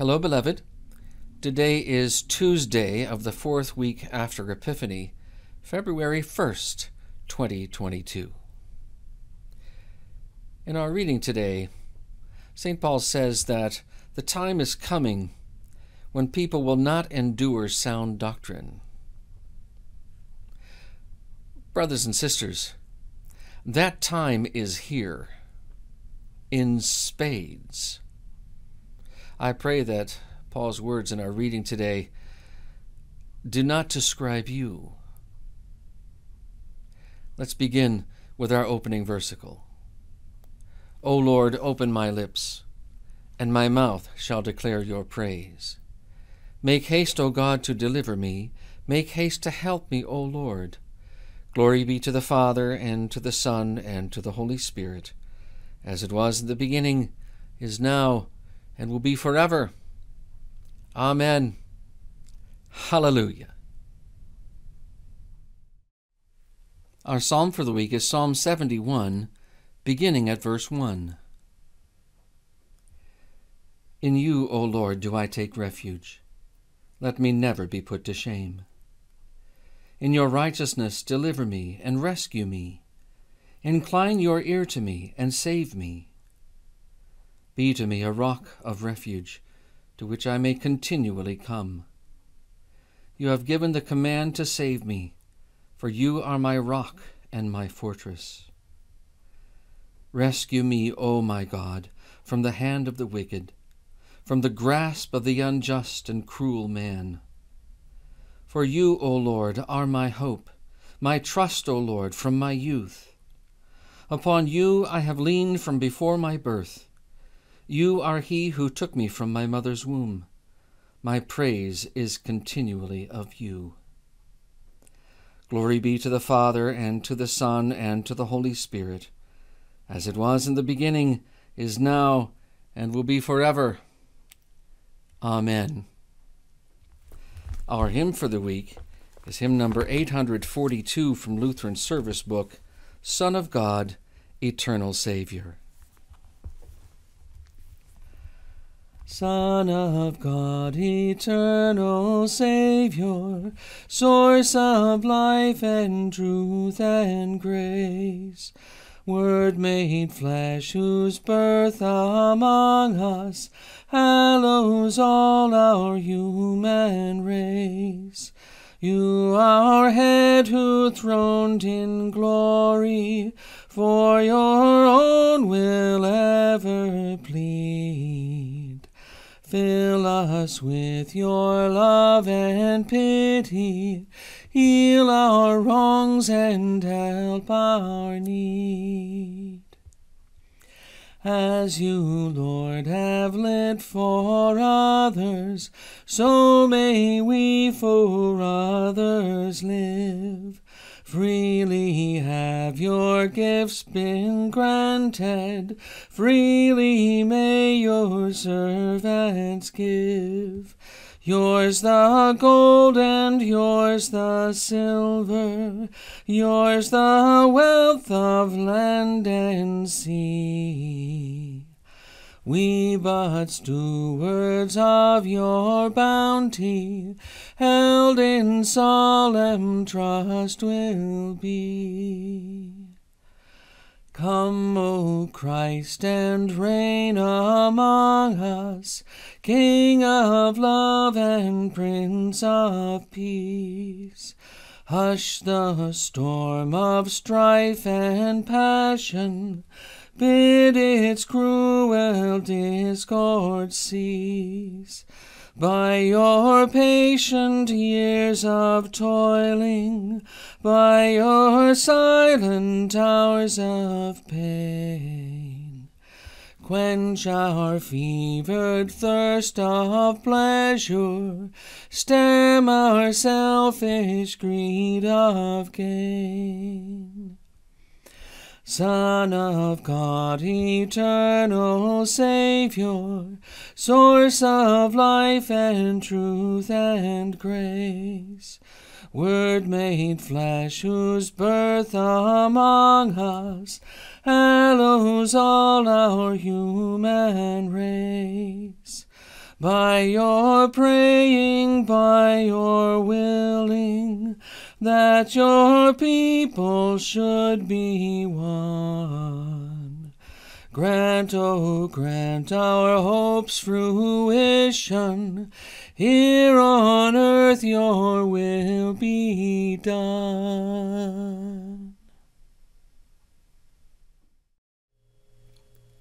Hello, beloved. Today is Tuesday of the fourth week after Epiphany, February 1st, 2022. In our reading today, St. Paul says that the time is coming when people will not endure sound doctrine. Brothers and sisters, that time is here in spades. I pray that Paul's words in our reading today do not describe you. Let's begin with our opening versicle. O Lord, open my lips, and my mouth shall declare your praise. Make haste, O God, to deliver me. Make haste to help me, O Lord. Glory be to the Father, and to the Son, and to the Holy Spirit, as it was in the beginning, is now, and will be forever. Amen. Hallelujah. Our psalm for the week is Psalm 71, beginning at verse 1. In you, O Lord, do I take refuge. Let me never be put to shame. In your righteousness deliver me and rescue me. Incline your ear to me and save me. Be to me a rock of refuge, to which I may continually come. You have given the command to save me, for you are my rock and my fortress. Rescue me, O my God, from the hand of the wicked, from the grasp of the unjust and cruel man. For you, O Lord, are my hope, my trust, O Lord, from my youth. Upon you I have leaned from before my birth. You are he who took me from my mother's womb. My praise is continually of you. Glory be to the Father, and to the Son, and to the Holy Spirit, as it was in the beginning, is now, and will be forever. Amen. Our hymn for the week is hymn number 842 from Lutheran Service Book, Son of God, Eternal Savior. Son of God, eternal Savior, source of life and truth and grace, Word made flesh, whose birth among us hallows all our human race. You, our head, who throned in glory, for your own will ever plead. Fill us with your love and pity, heal our wrongs and help our need. As you, Lord, have lived for others, so may we for others live. Freely have your gifts been granted, freely may your servants give. Yours the gold and yours the silver, yours the wealth of land and sea. We but stewards of your bounty, held in solemn trust will be. Come, O Christ, and reign among us, King of love and Prince of peace. Hush the storm of strife and passion, bid its cruel discord cease. By your patient years of toiling, by your silent hours of pain, quench our fevered thirst of pleasure, stem our selfish greed of gain. Son of God, eternal Saviour, source of life and truth and grace, Word made flesh, whose birth among us hallows all our human race. By your praying, by your willing, that your people should be one. Grant, oh, grant our hopes fruition, here on earth your will be done.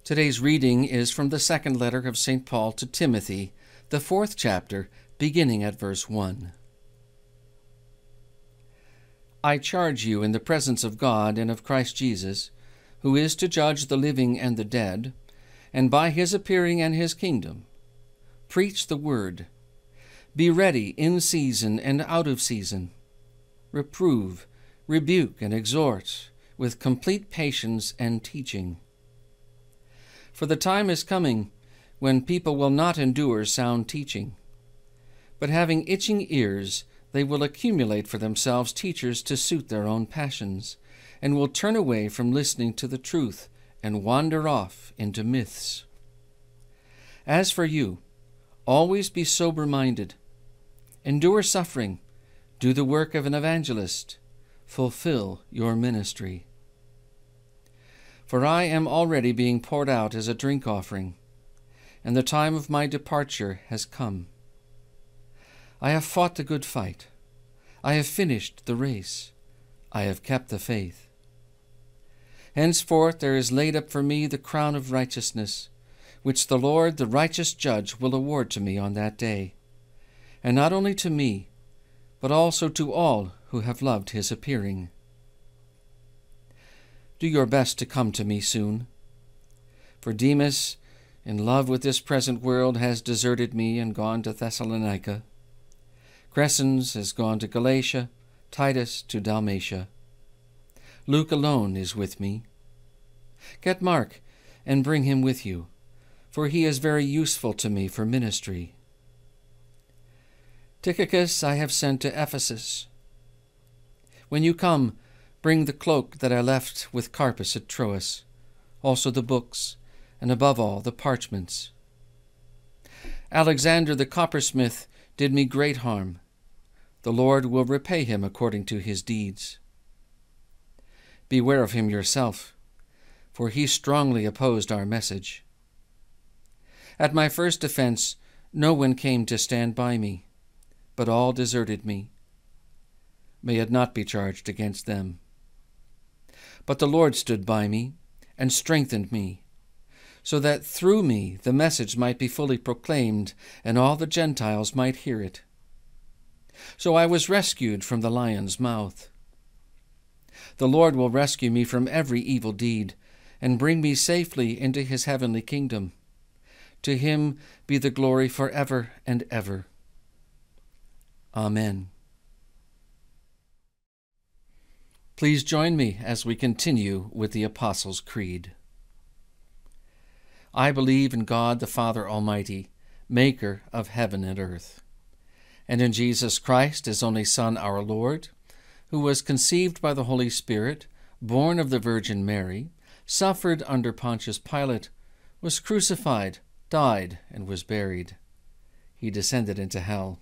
Today's reading is from the second letter of St. Paul to Timothy, the fourth chapter, beginning at verse 1. I charge you in the presence of God and of Christ Jesus, who is to judge the living and the dead, and by his appearing and his kingdom, preach the word. Be ready in season and out of season. Reprove, rebuke, and exhort with complete patience and teaching. For the time is coming when people will not endure sound teaching, but having itching ears, they will accumulate for themselves teachers to suit their own passions, and will turn away from listening to the truth and wander off into myths. As for you, always be sober minded, endure suffering, do the work of an evangelist, fulfill your ministry for I am already being poured out as a drink offering, and the time of my departure has come. I have fought the good fight. I have finished the race. I have kept the faith. Henceforth there is laid up for me the crown of righteousness, which the Lord, the righteous judge, will award to me on that day, and not only to me, but also to all who have loved his appearing. Do your best to come to me soon. For Demas, in love with this present world, has deserted me and gone to Thessalonica. Crescens has gone to Galatia, Titus to Dalmatia. Luke alone is with me. Get Mark and bring him with you, for he is very useful to me for ministry. Tychicus I have sent to Ephesus. When you come, Bring the cloak that I left with Carpus at Troas, also the books, and above all the parchments. Alexander the coppersmith did me great harm. The Lord will repay him according to his deeds. Beware of him yourself, for he strongly opposed our message. At my first defense, no one came to stand by me, but all deserted me. May it not be charged against them. But the Lord stood by me and strengthened me, so that through me the message might be fully proclaimed, and all the Gentiles might hear it. So I was rescued from the lion's mouth. The Lord will rescue me from every evil deed, and bring me safely into his heavenly kingdom. To him be the glory for ever and ever. Amen. Please join me as we continue with the Apostles' Creed. I believe in God the Father Almighty, maker of heaven and earth, and in Jesus Christ, his only Son, our Lord, who was conceived by the Holy Spirit, born of the Virgin Mary, suffered under Pontius Pilate, was crucified, died, and was buried. He descended into hell.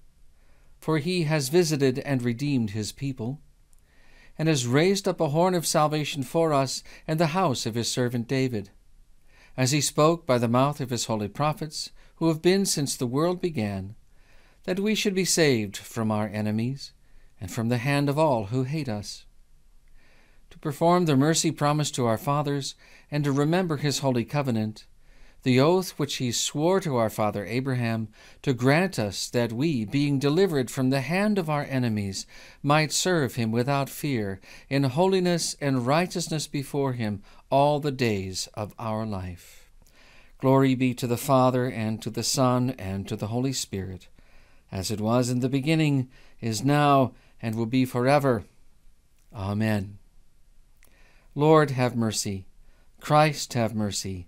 for he has visited and redeemed his people, and has raised up a horn of salvation for us and the house of his servant David, as he spoke by the mouth of his holy prophets, who have been since the world began, that we should be saved from our enemies and from the hand of all who hate us. To perform the mercy promised to our fathers, and to remember his holy covenant, the oath which he swore to our father Abraham, to grant us that we, being delivered from the hand of our enemies, might serve him without fear, in holiness and righteousness before him all the days of our life. Glory be to the Father, and to the Son, and to the Holy Spirit, as it was in the beginning, is now, and will be forever. Amen. Lord, have mercy. Christ, have mercy.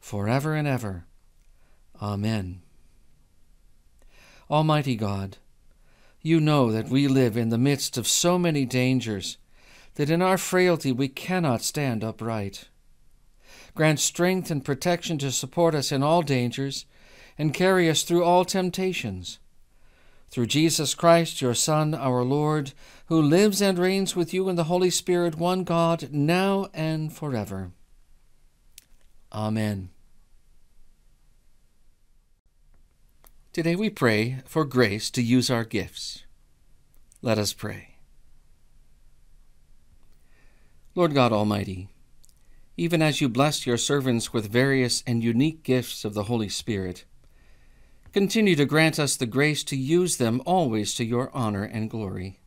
for ever and ever. Amen. Almighty God, you know that we live in the midst of so many dangers that in our frailty we cannot stand upright. Grant strength and protection to support us in all dangers and carry us through all temptations. Through Jesus Christ, your Son, our Lord, who lives and reigns with you in the Holy Spirit, one God, now and forever. Amen. Today we pray for grace to use our gifts. Let us pray. Lord God Almighty, even as you blessed your servants with various and unique gifts of the Holy Spirit, continue to grant us the grace to use them always to your honor and glory.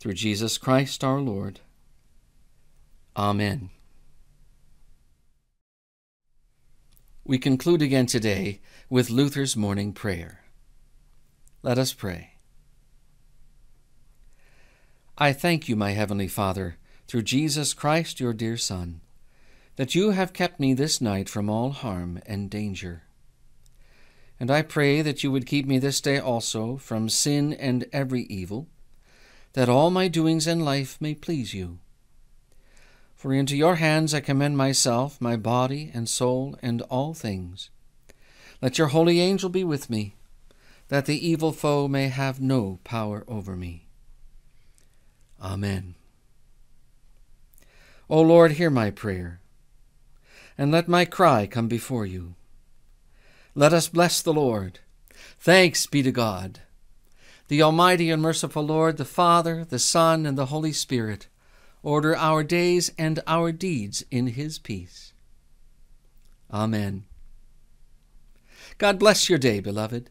Through Jesus Christ our Lord. Amen. We conclude again today with Luther's morning prayer. Let us pray. I thank you, my heavenly Father, through Jesus Christ, your dear Son, that you have kept me this night from all harm and danger. And I pray that you would keep me this day also from sin and every evil, that all my doings in life may please you for into your hands I commend myself, my body and soul, and all things. Let your holy angel be with me, that the evil foe may have no power over me. Amen. O Lord, hear my prayer, and let my cry come before you. Let us bless the Lord. Thanks be to God, the Almighty and merciful Lord, the Father, the Son, and the Holy Spirit order our days and our deeds in his peace. Amen. God bless your day, beloved.